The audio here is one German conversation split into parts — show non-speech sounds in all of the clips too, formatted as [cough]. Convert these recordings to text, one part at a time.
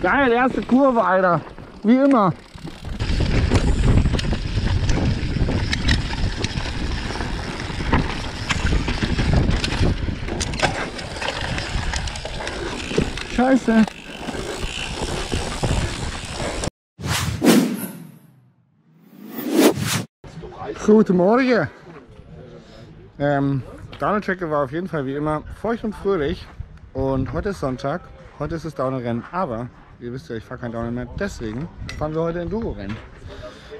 Geil, erste Kurve, Alter. Wie immer. Scheiße. Guten Morgen. Ähm, Downhill-Tracker war auf jeden Fall wie immer feucht und fröhlich. Und heute ist Sonntag. Heute ist das Downhill-Rennen. Aber, ihr wisst ja, ich fahre kein Downhill mehr. Deswegen fahren wir heute Enduro-Rennen.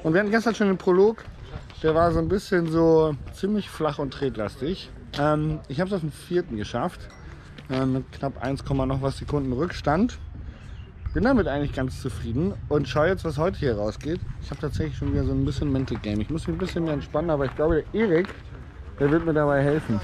Und wir hatten gestern schon den Prolog. Der war so ein bisschen so ziemlich flach und tretlastig. Ähm, ich habe es auf den vierten geschafft. Ähm, mit knapp 1, noch was Sekunden Rückstand. Bin damit eigentlich ganz zufrieden und schau jetzt, was heute hier rausgeht. Ich habe tatsächlich schon wieder so ein bisschen Mental Game. Ich muss mich ein bisschen mehr entspannen, aber ich glaube, der Erik, der wird mir dabei helfen.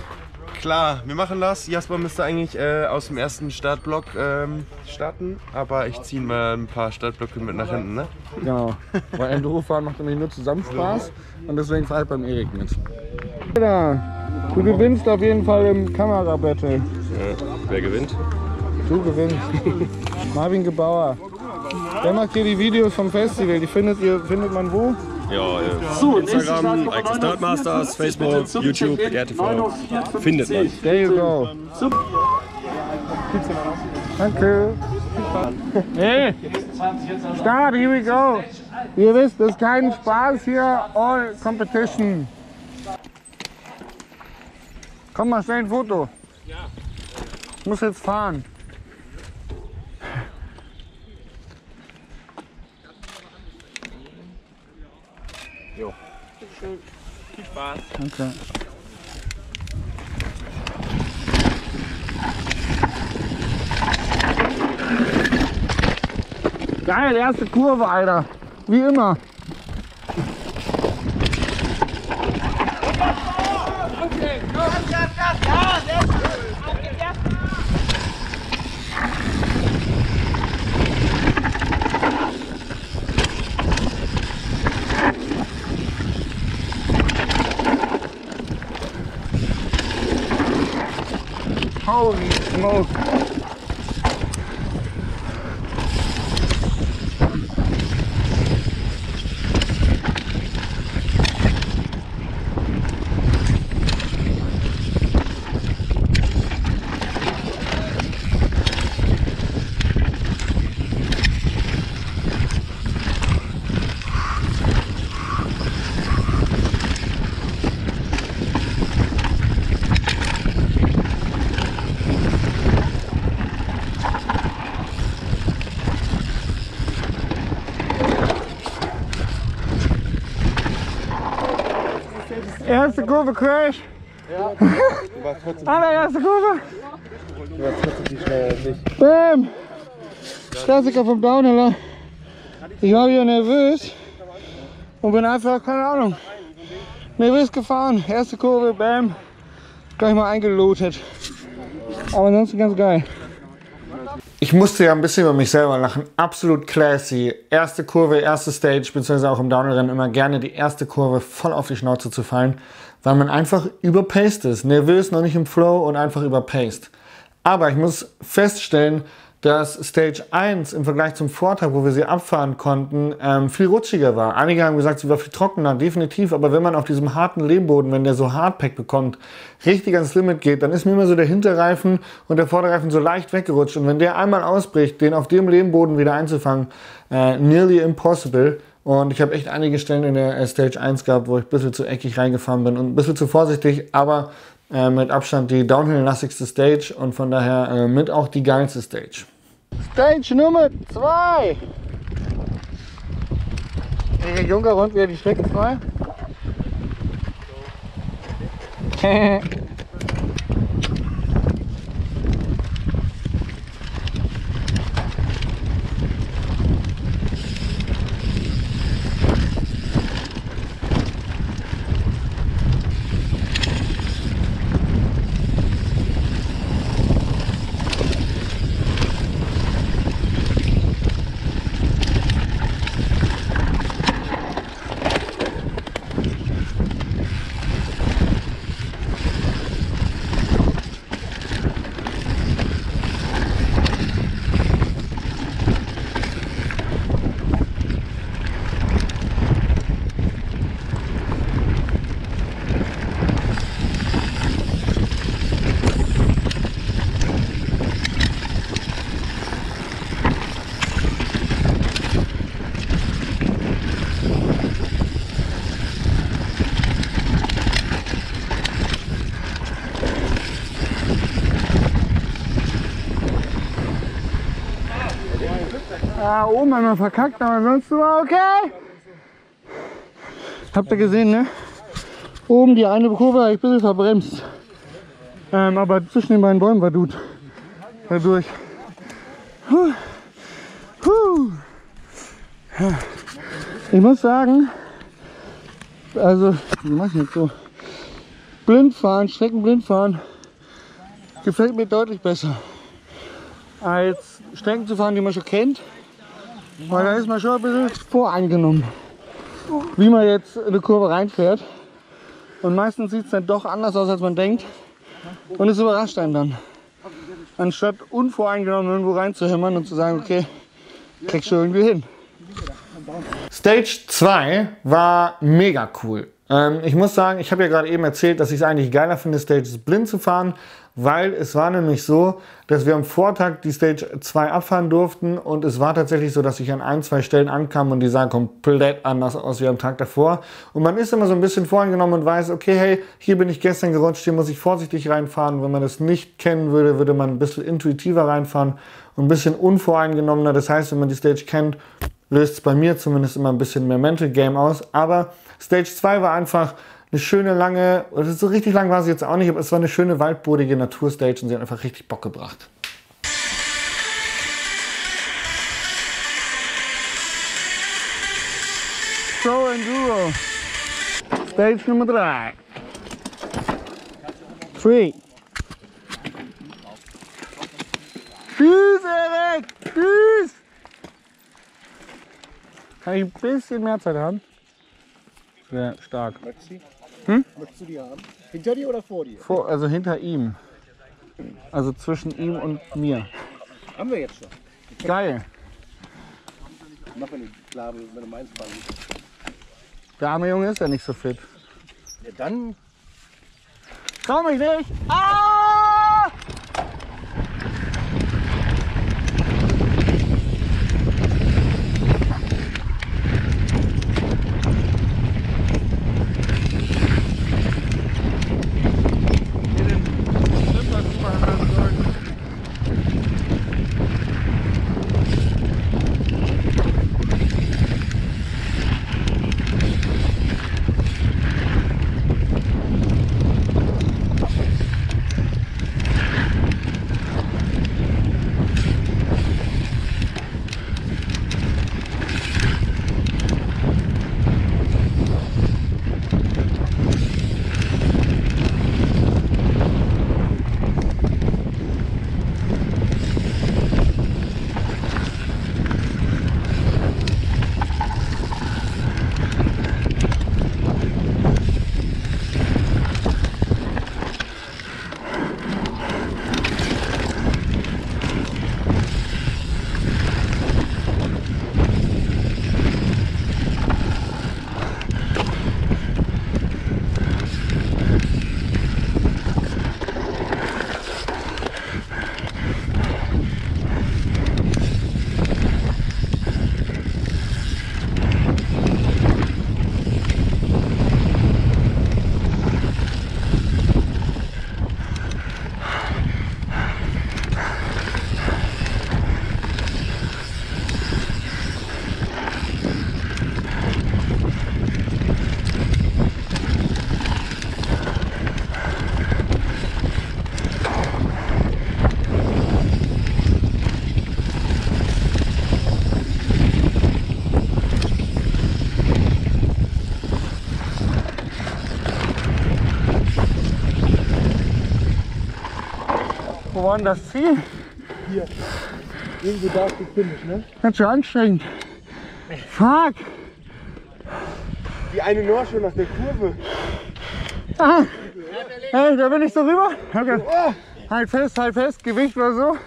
Klar, wir machen das. Jasper müsste eigentlich äh, aus dem ersten Startblock ähm, starten, aber ich ziehe mal ein paar Startblöcke mit nach hinten, ne? Genau, weil Endurofahren macht nämlich nur zusammen Spaß und deswegen fahre ich beim Erik mit. Ja, du gewinnst auf jeden Fall im Kamerabattle. Äh, wer gewinnt? Du gewinnst. [laughs] Marvin Gebauer. Der macht hier die Videos vom Festival. Die findet, ihr, findet man wo? Ja, äh, Instagram, Ike Startmasters, Facebook, YouTube, RTV. Findet man. There you go. Danke. Hey, start, here we go. Ihr wisst, das ist kein Spaß hier, all competition. Komm mal schnell ein Foto. Ich muss jetzt fahren. Viel Spaß. Danke. Geil, erste Kurve, Alter. Wie immer. Erste Kurve Crash. Allererste Kurve. Bam. Klassiker vom Downhiller. Ich war wieder nervös und bin einfach, keine Ahnung, nervös gefahren. Erste Kurve, bam. Gleich mal eingelootet. Aber ansonsten ganz geil. Ich musste ja ein bisschen über mich selber lachen. Absolut classy. Erste Kurve, erste Stage, beziehungsweise auch im Downhill-Rennen immer gerne die erste Kurve voll auf die Schnauze zu fallen, weil man einfach überpaced ist. Nervös, noch nicht im Flow und einfach überpaced. Aber ich muss feststellen, dass Stage 1 im Vergleich zum Vortag, wo wir sie abfahren konnten, ähm, viel rutschiger war. Einige haben gesagt, sie war viel trockener, definitiv. Aber wenn man auf diesem harten Lehmboden, wenn der so Hardpack bekommt, richtig ans Limit geht, dann ist mir immer so der Hinterreifen und der Vorderreifen so leicht weggerutscht. Und wenn der einmal ausbricht, den auf dem Lehmboden wieder einzufangen, äh, nearly impossible. Und ich habe echt einige Stellen in der äh, Stage 1 gehabt, wo ich ein bisschen zu eckig reingefahren bin und ein bisschen zu vorsichtig, aber äh, mit Abstand die downhill-lastigste Stage und von daher äh, mit auch die geilste Stage. Stage Nummer 2. Erik Juncker rund wieder die Strecke frei. [laughs] [laughs] oben einmal verkackt, aber ansonsten war okay. Habt ihr gesehen, ne? Oben die eine Kurve habe ich ein bisschen verbremst. Ähm, aber zwischen den beiden Bäumen war Dude. Dadurch. Puh. Puh. Ich muss sagen, also, wie mach ich jetzt so? Blindfahren, Streckenblindfahren gefällt mir deutlich besser als Strecken zu fahren, die man schon kennt. Weil da ist man schon ein bisschen voreingenommen, wie man jetzt in eine Kurve reinfährt. Und meistens sieht es dann doch anders aus, als man denkt. Und es überrascht einen dann. Anstatt unvoreingenommen irgendwo reinzuhämmern und zu sagen, okay, kriegst du irgendwie hin. Stage 2 war mega cool. Ähm, ich muss sagen, ich habe ja gerade eben erzählt, dass ich es eigentlich geiler finde, Stages blind zu fahren, weil es war nämlich so, dass wir am Vortag die Stage 2 abfahren durften und es war tatsächlich so, dass ich an ein, zwei Stellen ankam und die sahen komplett anders aus wie am Tag davor. Und man ist immer so ein bisschen voreingenommen und weiß, okay, hey, hier bin ich gestern gerutscht, hier muss ich vorsichtig reinfahren. Wenn man das nicht kennen würde, würde man ein bisschen intuitiver reinfahren und ein bisschen unvoreingenommener. Das heißt, wenn man die Stage kennt, löst es bei mir zumindest immer ein bisschen mehr Mental Game aus. Aber Stage 2 war einfach eine schöne lange, oder so richtig lang war sie jetzt auch nicht, aber es war eine schöne waldbodige Naturstage und sie hat einfach richtig Bock gebracht. Pro Enduro. Stage Nummer 3. Three. Tschüss, Erik! Tschüss! Kann ich ein bisschen mehr Zeit haben? Sehr stark. Die? Hm? Möchtest du die haben? Hinter dir oder vor dir? Vor, also hinter ihm. Also zwischen ihm und mir. Haben wir jetzt schon. Geil. Mach wenn du klar wenn du meinst, fahren. Der arme Junge ist ja nicht so fit. Ja, dann Trau mich nicht! Ah! Wo war denn das Ziel? irgendwo darfst du finish, ne? Ganz schön anstrengend. Fuck! Die eine Nor schon nach der Kurve. Ah. Hey, da bin ich so rüber. Okay. Halt fest, halt fest, Gewicht oder so.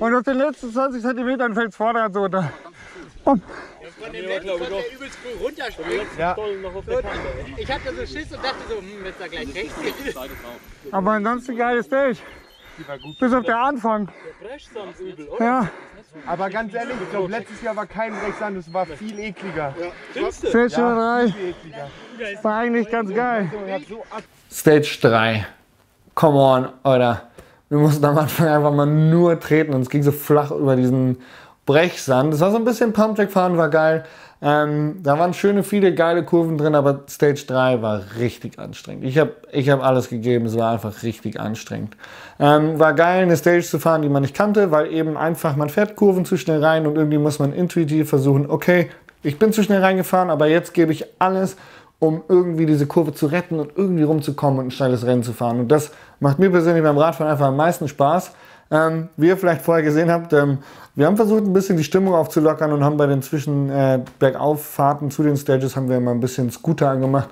Und auf den letzten 20 cm fällt es Vorderrad so runter. Bumm. Von dem letzten konnte der übelst cool runterspringen. Ja. Ich hatte so Schiss und dachte so, hm, jetzt da gleich rechts geht. Aber ansonsten Stage. Bis auf der Anfang. Ja, Aber ganz ehrlich, ich glaube, letztes Jahr war kein Rechtshand, es war viel ekliger. Stage Nummer 3 Viel ekliger. war eigentlich ganz geil. Stage 3. Come on, Alter. Wir mussten am Anfang einfach mal nur treten und es ging so flach über diesen Brechsand. Das war so ein bisschen Pumptrack fahren, war geil. Ähm, da waren schöne, viele geile Kurven drin, aber Stage 3 war richtig anstrengend. Ich habe ich hab alles gegeben, es war einfach richtig anstrengend. Ähm, war geil, eine Stage zu fahren, die man nicht kannte, weil eben einfach, man fährt Kurven zu schnell rein und irgendwie muss man intuitiv versuchen, okay, ich bin zu schnell reingefahren, aber jetzt gebe ich alles, um irgendwie diese Kurve zu retten und irgendwie rumzukommen und ein schnelles Rennen zu fahren. Und das macht mir persönlich beim Radfahren einfach am meisten Spaß. Ähm, wie ihr vielleicht vorher gesehen habt, ähm, wir haben versucht, ein bisschen die Stimmung aufzulockern und haben bei den Zwischen äh, zu den Stages haben wir mal ein bisschen Scooter angemacht.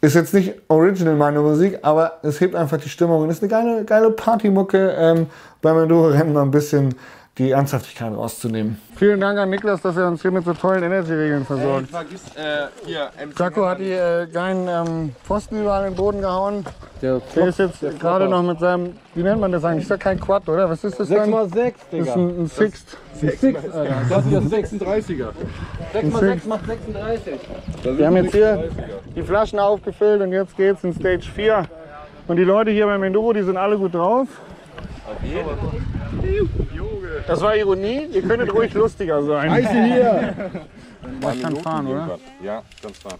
Ist jetzt nicht original meine Musik, aber es hebt einfach die Stimmung und ist eine geile, geile Partymucke ähm, beim Enduro-Rennen mal ein bisschen die Ernsthaftigkeit rauszunehmen. Vielen Dank an Niklas, dass er uns hier mit so tollen Energy-Regeln versorgt. vergiss, äh, hier, Jaco hat die äh, geilen ähm, Pfosten überall in den Boden gehauen. Der, ist jetzt gerade noch mit seinem, wie nennt man das eigentlich? Ist ja kein Quad, oder? Was ist das dann? 6x6, Das Digga. ist ein, ein Sixt. Six, Alter. Das ist das 36er. 6x6 macht 36. Wir haben jetzt hier die Flaschen aufgefüllt und jetzt geht's in Stage 4. Und die Leute hier beim Enduro, die sind alle gut drauf. Das war Ironie, ihr könntet ruhig lustiger sein. Heiße hier. Ich kann fahren, oder? Ja, kannst fahren.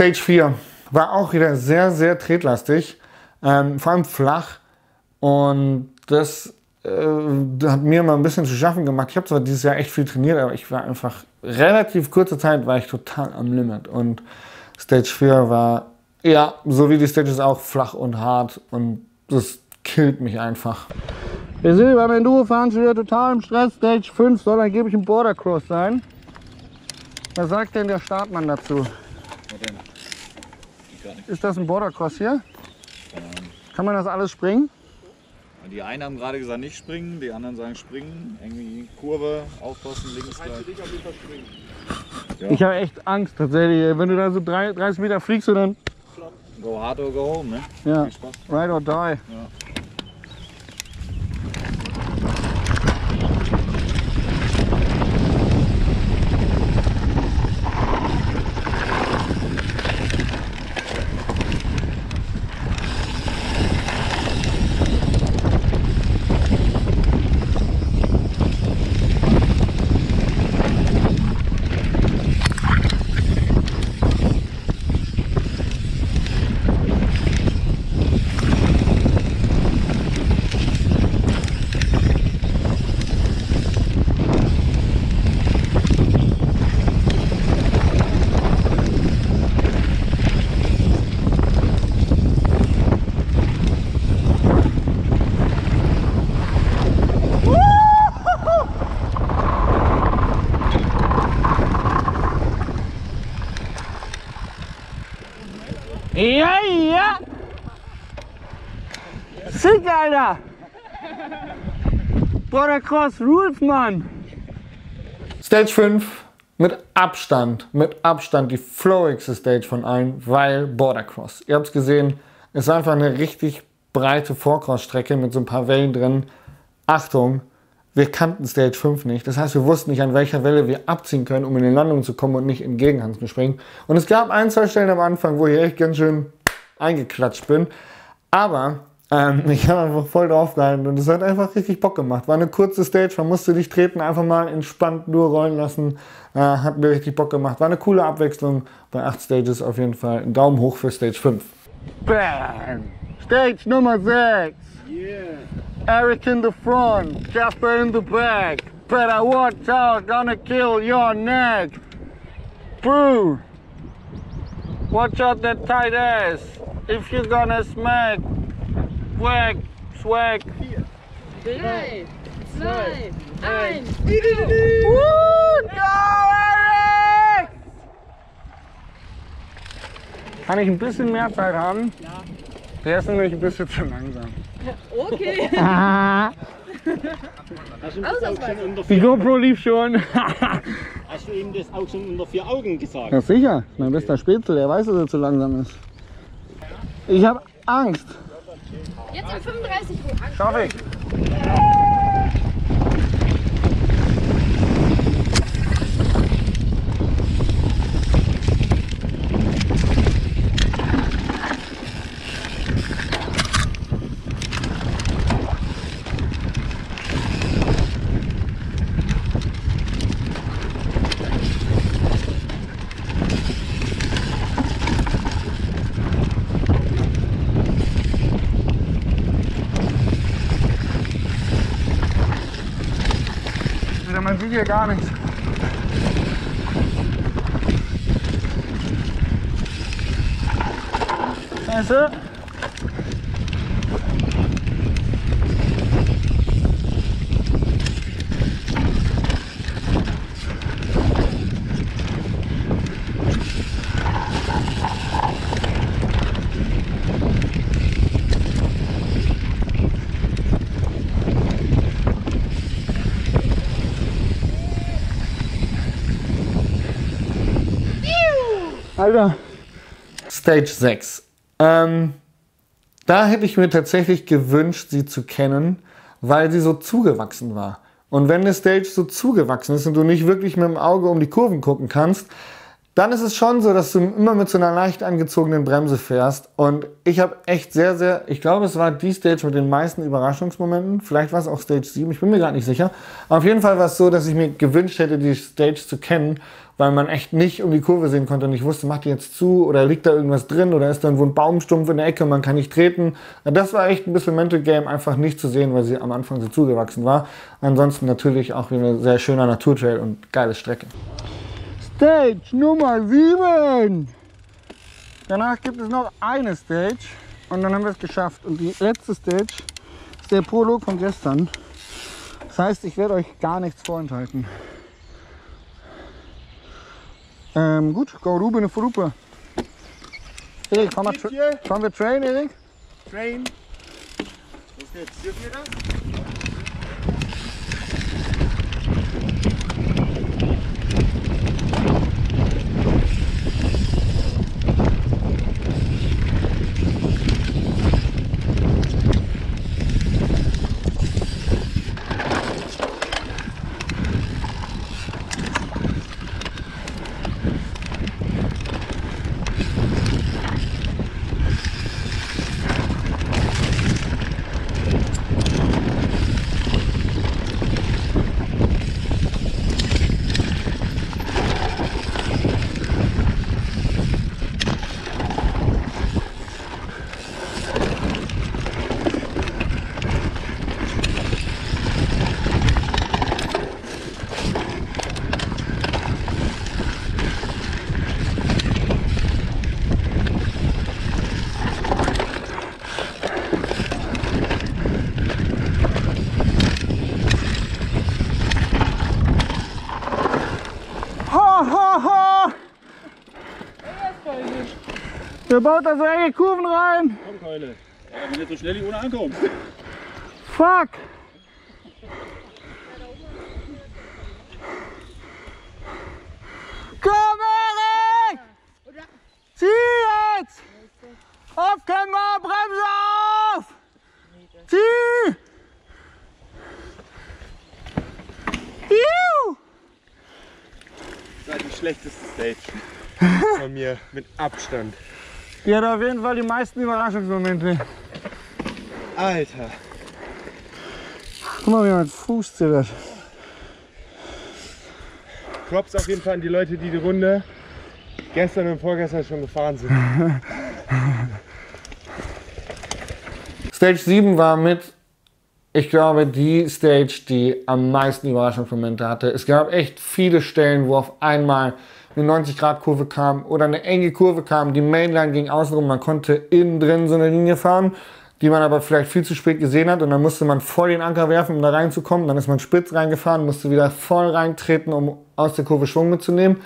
Stage 4 war auch wieder sehr, sehr tretlastig, ähm, vor allem flach. Und das äh, hat mir mal ein bisschen zu schaffen gemacht. Ich habe zwar dieses Jahr echt viel trainiert, aber ich war einfach relativ kurze Zeit war ich total am Limit. Und Stage 4 war, ja, so wie die Stages auch, flach und hart. Und das killt mich einfach. Wir sind beim Enduro-Fahren schon wieder total im Stress. Stage 5 soll angeblich ein Border Cross sein. Was sagt denn der Startmann dazu? Ist das ein Border Cross hier? Kann man das alles springen? Die einen haben gerade gesagt nicht springen, die anderen sagen springen. Irgendwie Kurve, aufpassen, links gleich. Ich habe echt Angst tatsächlich. Wenn du da so drei- 30 Meter fliegst und dann, Go hard or go home, ne? ja, Viel Spaß. ride or die. Ja, Border Cross Rules, Mann! Stage 5 mit Abstand, mit Abstand die flowigste Stage von allen, weil Border Cross. Ihr habt es gesehen, es war einfach eine richtig breite Vorcross-Strecke mit so ein paar Wellen drin. Achtung, wir kannten Stage 5 nicht. Das heißt, wir wussten nicht, an welcher Welle wir abziehen können, um in die Landung zu kommen und nicht in Gegenhand zu springen. Und es gab ein, zwei Stellen am Anfang, wo ich echt ganz schön eingeklatscht bin. Aber ähm, [laughs] ich habe einfach voll drauf gehalten und es hat einfach richtig Bock gemacht. War eine kurze Stage, man musste dich treten, einfach mal entspannt nur rollen lassen. Äh, hat mir richtig Bock gemacht. War eine coole Abwechslung bei 8 Stages auf jeden Fall. Ein Daumen hoch für Stage 5. Bam! Stage Nummer 6. Eric in the front, Jasper in the back. Better watch out, gonna kill your neck. Brew. Watch out that tight ass. If you're gonna smack, whack, swag. Drei, zwei, eins. Woo, go Eric! Kann ich ein bisschen mehr Zeit haben? Ja. Der ist nämlich ein bisschen zu langsam. Okay. [laughs] Die GoPro lief schon. hast du ihm das auch schon unter vier Augen gesagt? Ja sicher, mein bester Spätzle, der weiß, dass er zu langsam ist. Ich habe Angst. Jetzt in 35 Ruhe. Schaff ich. Alter, man sieht hier gar nichts. Scheiße. Alter. Stage 6. Ähm, da hätte ich mir tatsächlich gewünscht, sie zu kennen, weil sie so zugewachsen war. Und wenn eine Stage so zugewachsen ist und du nicht wirklich mit dem Auge um die Kurven gucken kannst, dann ist es schon so, dass du immer mit so einer leicht angezogenen Bremse fährst. Und ich habe echt sehr, sehr, ich glaube, es war die Stage mit den meisten Überraschungsmomenten. Vielleicht war es auch Stage 7, ich bin mir gar nicht sicher. Aber auf jeden Fall war es so, dass ich mir gewünscht hätte, die Stage zu kennen, weil man echt nicht um die Kurve sehen konnte und ich wusste, macht die jetzt zu oder liegt da irgendwas drin oder ist da irgendwo ein Baumstumpf in der Ecke, man kann nicht treten. Das war echt ein bisschen Mental Game, einfach nicht zu sehen, weil sie am Anfang so zugewachsen war. Ansonsten natürlich auch wieder ein sehr schöner Naturtrail und geile Strecke. Stage Nummer 7. Danach gibt es noch eine Stage und dann haben wir es geschafft. Und die letzte Stage ist der Prolog von gestern. Das heißt, ich werde euch gar nichts vorenthalten. Ähm, gut, go Ruben für Rupe. Erik, fahren wir, fahren wir Train, Erik? Train. Los geht's. Dürfen wir das? Der baut da so enge Kurven rein. Komm, Keule. Ja, wenn nicht so schnell ohne ankommt. Fuck. Komm, Erik! Zieh jetzt! Aufkämmer, Bremse auf! Zieh! Juhu! Das war die schlechteste Stage von mir mit Abstand. Die hat auf jeden Fall die meisten Überraschungsmomente. Alter. Guck mal, wie mein Fuß zittert. Props auf jeden Fall an die Leute, die die Runde gestern und vorgestern schon gefahren sind. [laughs] Stage 7 war mit, ich glaube, die Stage, die am meisten Überraschungsmomente hatte. Es gab echt viele Stellen, wo auf einmal eine 90-Grad-Kurve kam oder eine enge Kurve kam. Die Mainline ging außenrum, man konnte innen drin so eine Linie fahren, die man aber vielleicht viel zu spät gesehen hat und dann musste man voll den Anker werfen, um da reinzukommen. Dann ist man spitz reingefahren, musste wieder voll reintreten, um aus der Kurve Schwung mitzunehmen.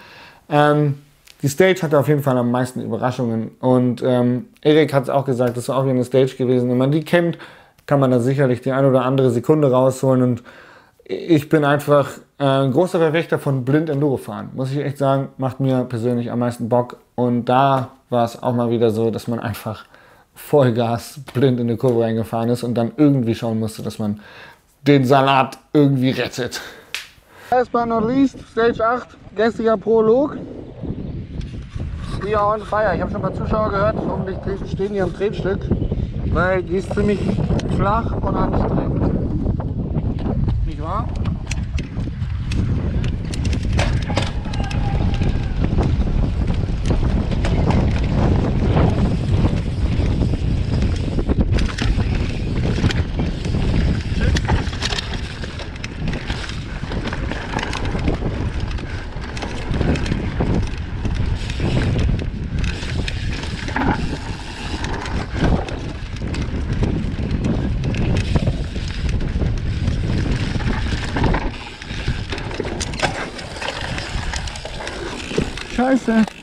Ähm, die Stage hatte auf jeden Fall am meisten Überraschungen. Und ähm, Erik hat es auch gesagt, das war auch wieder eine Stage gewesen. Wenn man die kennt, kann man da sicherlich die eine oder andere Sekunde rausholen. Und ich bin einfach ein großer Verfechter von blind Enduro fahren. Muss ich echt sagen, macht mir persönlich am meisten Bock. Und da war es auch mal wieder so, dass man einfach Vollgas blind in die Kurve reingefahren ist und dann irgendwie schauen musste, dass man den Salat irgendwie rettet. Last but not least, Stage 8, gestriger Prolog. Die on fire. Ich habe schon paar Zuschauer gehört, hoffentlich stehen die am Tretstück, weil die ist ziemlich flach und anstrengend. Nicht Scheiße.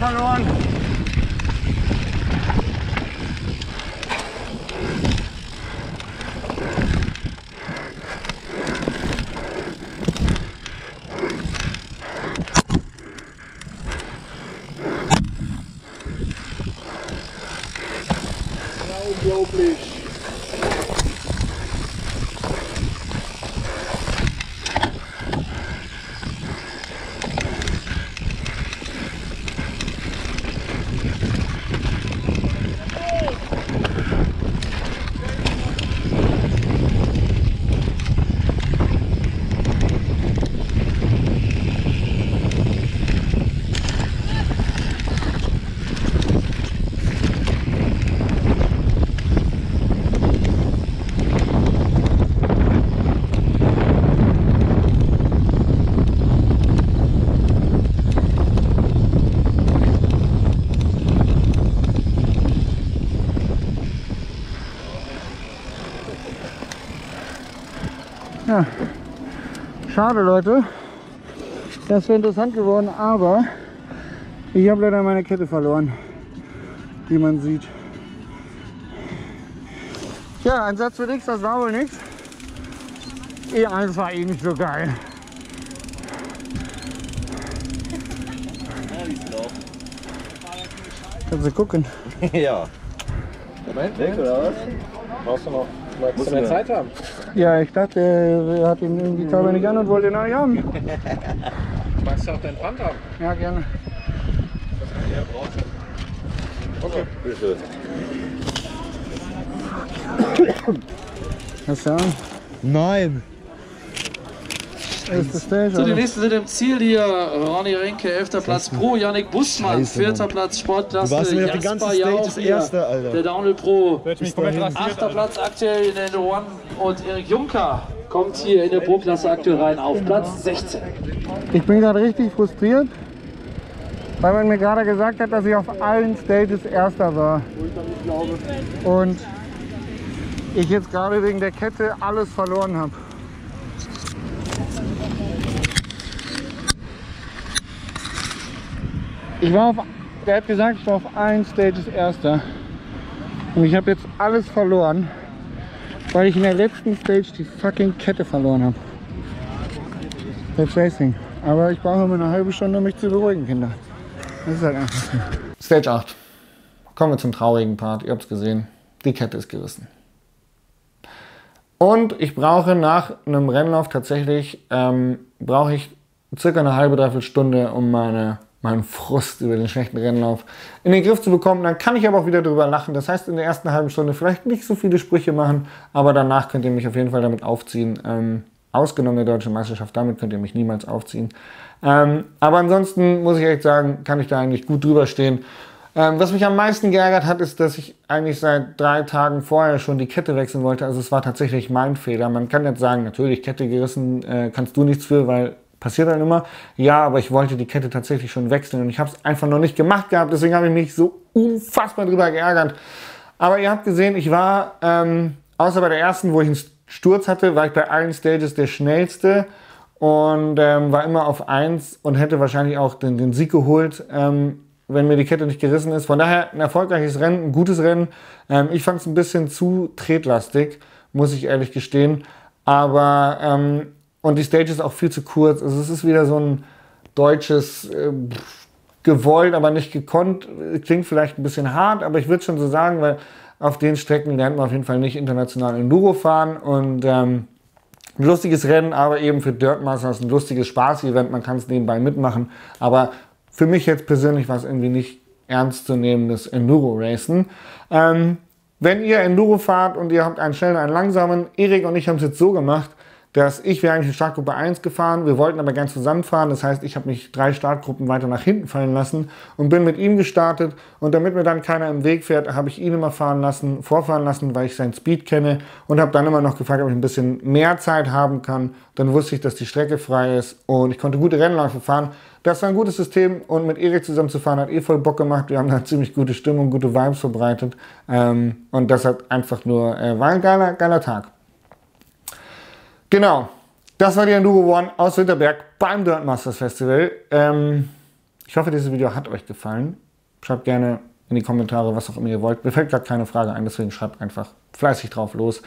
Kette schade Leute. Das wäre interessant geworden, aber ich habe leider meine Kette verloren, wie man sieht. Ja, ein Satz für nichts, das war wohl nichts. E1 war eh nicht so geil. Kannst du gucken. [laughs] ja. Moment, Weg oder was? Brauchst du noch? Musst du mehr Zeit haben? Ja, ich dachte, er hat ihn irgendwie Kabel nicht an und wollte ihn auch nicht haben. [laughs] Magst du auch deinen Pfand haben? Ja, gerne. Okay. Bitte. Was sagen? Nein. So, die nächsten sind im Ziel hier. Ronny Renke, 11. Platz Pro. Yannick Buschmann, Scheiße, 4. Mann. Platz Du Sportklasse. warst mir die ganze Jasper Stage Jauch das hier, Erste, Alter. Der Downhill Pro. Wird mich komplett rasiert, Achter Alter. Platz aktuell in der One. Und Erik Juncker kommt hier in der Pro-Klasse aktuell rein auf Platz 16. Ich bin gerade richtig frustriert, weil man mir gerade gesagt hat, dass ich auf allen Stages Erster war. Und ich jetzt gerade wegen der Kette alles verloren habe. Ich war auf, der hat gesagt, ich war auf allen Stages Erster. Und ich habe jetzt alles verloren, weil ich in der letzten Stage die fucking Kette verloren habe. That's Racing. Aber ich brauche immer eine halbe Stunde, um mich zu beruhigen, Kinder. Das ist halt einfach so. Stage 8. Kommen wir zum traurigen Part. Ihr habt es gesehen. Die Kette ist gerissen. Und ich brauche nach einem Rennlauf tatsächlich, ähm, brauche ich circa eine halbe, dreiviertel Stunde, um meine, meinen Frust über den schlechten Rennlauf in den Griff zu bekommen. Dann kann ich aber auch wieder drüber lachen. Das heißt, in der ersten halben Stunde vielleicht nicht so viele Sprüche machen, aber danach könnt ihr mich auf jeden Fall damit aufziehen. Ähm, ausgenommen der deutschen Meisterschaft, damit könnt ihr mich niemals aufziehen. Ähm, aber ansonsten muss ich echt sagen, kann ich da eigentlich gut drüber stehen. Ähm, was mich am meisten geärgert hat, ist, dass ich eigentlich seit drei Tagen vorher schon die Kette wechseln wollte. Also es war tatsächlich mein Fehler. Man kann jetzt sagen, natürlich, Kette gerissen, äh, kannst du nichts für, weil passiert dann immer. Ja, aber ich wollte die Kette tatsächlich schon wechseln und ich habe es einfach noch nicht gemacht gehabt. Deswegen habe ich mich so unfassbar drüber geärgert. Aber ihr habt gesehen, ich war, ähm, außer bei der ersten, wo ich einen Sturz hatte, war ich bei allen Stages der schnellste und ähm, war immer auf 1 und hätte wahrscheinlich auch den, den Sieg geholt, ähm, wenn mir die Kette nicht gerissen ist. Von daher ein erfolgreiches Rennen, ein gutes Rennen. Ähm, ich fand es ein bisschen zu tretlastig, muss ich ehrlich gestehen. Aber, ähm, und die Stage ist auch viel zu kurz. Also es ist wieder so ein deutsches, äh, gewollt, aber nicht gekonnt. Klingt vielleicht ein bisschen hart, aber ich würde schon so sagen, weil auf den Strecken lernt man auf jeden Fall nicht international Enduro fahren und ähm, ein lustiges Rennen, aber eben für Dirt Masters ein lustiges Spaß-Event. Man kann es nebenbei mitmachen, aber für mich jetzt persönlich war es irgendwie nicht ernst zu nehmendes Enduro-Racen. Ähm, wenn ihr Enduro fahrt und ihr habt einen schnellen, einen langsamen, Erik und ich haben es jetzt so gemacht, dass ich wäre eigentlich in Startgruppe 1 gefahren, wir wollten aber gern zusammenfahren, das heißt, ich habe mich drei Startgruppen weiter nach hinten fallen lassen und bin mit ihm gestartet und damit mir dann keiner im Weg fährt, habe ich ihn immer fahren lassen, vorfahren lassen, weil ich seinen Speed kenne und habe dann immer noch gefragt, ob ich ein bisschen mehr Zeit haben kann, dann wusste ich, dass die Strecke frei ist und ich konnte gute Rennläufe fahren. Das war ein gutes System und mit Erik zusammen zu fahren hat eh voll Bock gemacht. Wir haben da [laughs] ziemlich gute Stimmung, gute Vibes verbreitet ähm, und das hat einfach nur, äh, war ein geiler, geiler Tag. Genau, das war die Enduro One aus Winterberg beim Dirt Masters Festival. Ähm, ich hoffe, dieses Video hat euch gefallen. Schreibt gerne in die Kommentare, was auch immer ihr wollt. Mir fällt gerade keine Frage ein, deswegen schreibt einfach fleißig drauf los.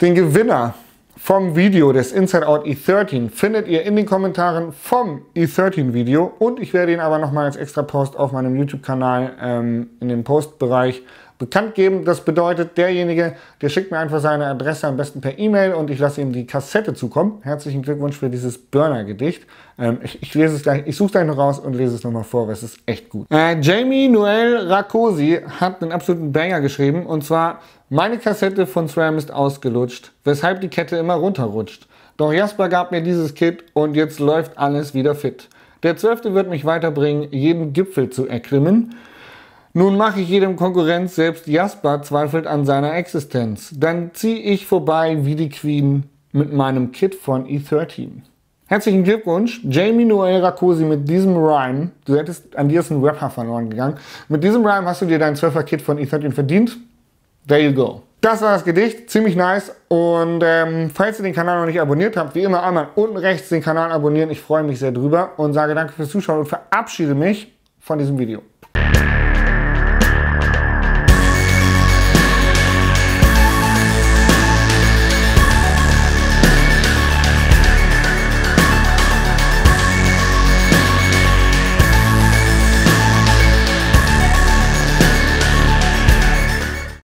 Den Gewinner vom Video des Inside Out E13 findet ihr in den Kommentaren vom E13 Video und ich werde ihn aber nochmal als extra Post auf meinem YouTube-Kanal ähm, in dem Postbereich bekannt geben. Das bedeutet, derjenige, der schickt mir einfach seine Adresse am besten per E-Mail und ich lasse ihm die Kassette zukommen. Herzlichen Glückwunsch für dieses Burner-Gedicht. Ähm, ich, ich lese es gleich, ich suche es gleich noch raus und lese es nochmal vor, weil es ist echt gut. Äh, Jamie Noel Rakosi hat einen absoluten Banger geschrieben und zwar, meine Kassette von SRAM ist ausgelutscht, weshalb die Kette immer runterrutscht. Doch Jasper gab mir dieses Kit und jetzt läuft alles wieder fit. Der Zwölfte wird mich weiterbringen, jeden Gipfel zu erklimmen. Nun mache ich jedem Konkurrenz, selbst Jasper zweifelt an seiner Existenz. Dann ziehe ich vorbei wie die Queen mit meinem Kit von E13. Herzlichen Glückwunsch, Jamie Noel Rakosi mit diesem Rhyme. Du hättest, an dir ist ein Rapper verloren gegangen. Mit diesem Rhyme hast du dir dein 12er Kit von E13 verdient. There you go. Das war das Gedicht, ziemlich nice. Und ähm, falls ihr den Kanal noch nicht abonniert habt, wie immer einmal unten rechts den Kanal abonnieren. Ich freue mich sehr drüber und sage danke fürs Zuschauen und verabschiede mich von diesem Video.